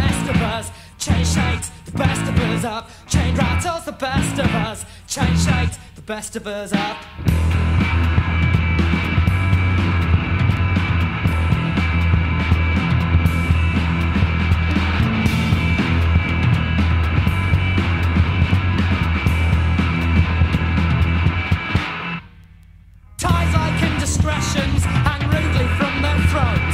us Chain shakes, the best of us up. Chain rattles the best of us. Chain shakes the best of us up. Ties like indiscretions hang rudely from their throats.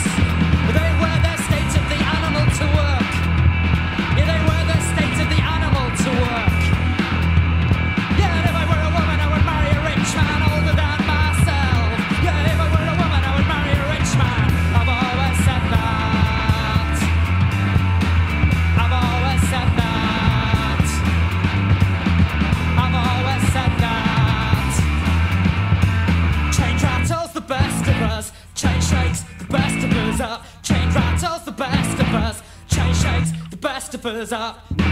Us rattles the best of us. Change shakes the best of us up.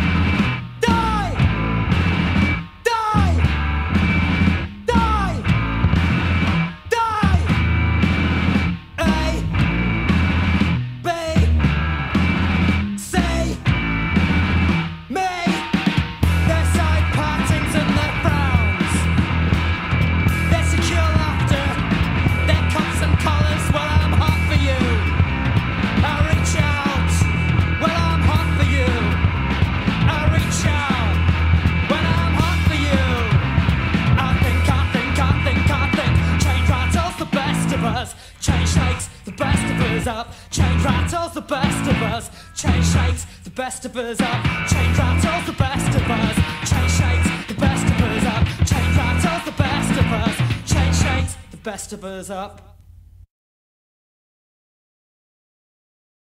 Us. Change shakes the best of us up. Change rattles the best of us. Change shakes the best of us up. Change rattles the best of us. Change shakes the best of us up. Change rattles the best of us. Change shakes the best of us up.